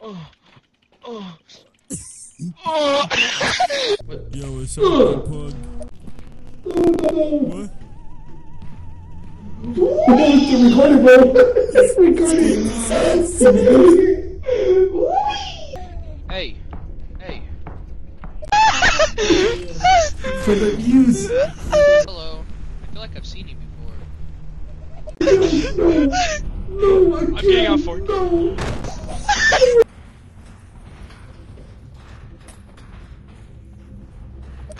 Oh. Oh. Oh. Yo, what's up, Pug? What? No, It's recording, bro. It's recording. It's recording. Hey. Hey. For the views. Hello. I feel like I've seen you before. No, no, I can't. I'm getting off for No.